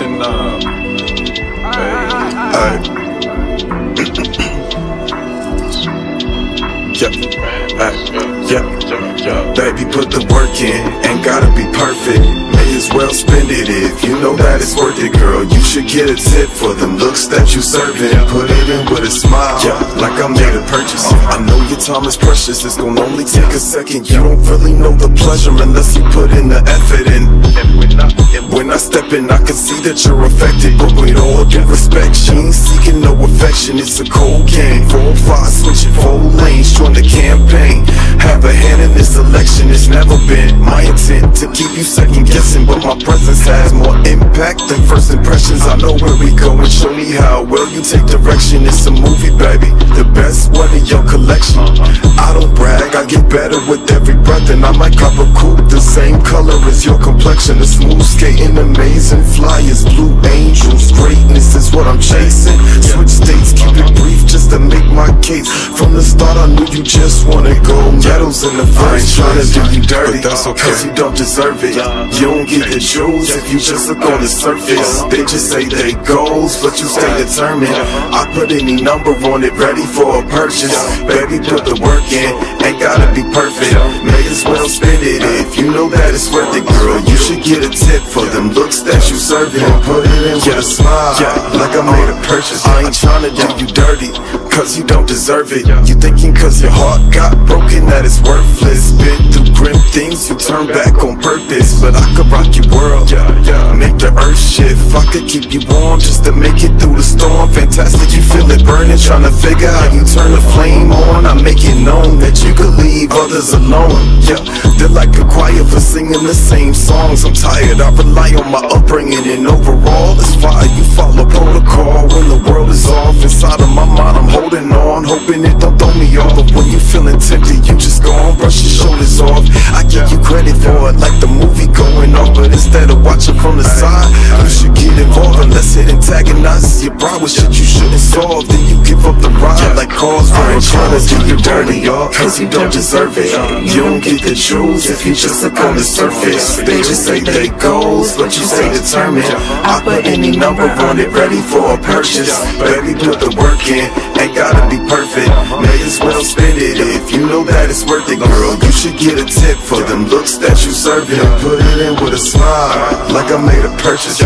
listen up. Um, hey. yeah. yeah. Yeah. Baby, put the work in, ain't gotta be perfect. May as well spend it if you know that it's worth it, girl. You should get a tip for them looks that you serving. Put it in with a smile, yeah. like I made a purchase. I know your time is precious, it's gonna only take a second. You don't really know the pleasure unless you put in the effort. And when I step in, I can see that you're affected. But with all due respect, she ain't seeking no affection. It's a cold game. Four, five, switching four lanes, join the campaign. Have a hand in this election, it's never been my intent to keep you second guessing. But my presence has more impact than first impressions. I know where we go and show me how well you take direction. It's a movie, baby. The best one in your collection. I amazing flyers, blue angels. Greatness is what I'm chasing. Switch states, keep it brief just to make my case. From the start, I knew you just wanna go medals in the first. I ain't tryna do you dirty, that's okay. cause you don't deserve it. You don't get the jewels if you just look on the surface. They just say they goals, but you stay determined. Uh-huh. I put any number on it, ready for a purchase. Baby, put the work in, ain't gotta be perfect. May as well spend it if you know that it's worth it, girl. You should get a tip for them looks that you serving. Put it in with a smile, like I made a purchase. I ain't tryna do you dirty, cause you don't deserve it. You thinking cause your heart got broken that it's worthless. Been through grim things, you turn back on purpose. But I could rock your world, make the earth shift. I could keep you warm just to make it through the storm. Fantastic, you feel it burning, trying to figure how you turn the flame on. I make it known that you could leave others alone. Yeah, they're like a choir for singing the same songs. I'm tired, I rely on my upbringing, and overall, it's fire. You follow protocol when the world is off. Inside of my mind, I'm holding on, hoping it don't throw me off. But when you're feeling tempted, you just go on, brush your shoulders off. I give you credit for it, like the movie going off. But instead of watching from the side, you should get involved unless it antagonizes your pride with shit you shouldn't solve. Then you give up the ride, like y'all, cause you don't deserve it. You don't get the jewels if you just look on the surface. They just say they goals, but you stay determined. I put any number on it, ready for a purchase. Baby, put the work in, ain't gotta be perfect. May as well spend it if you know that it's worth it, girl. You should get a tip for them looks that you serving. Put it in with a smile, like I made a purchase.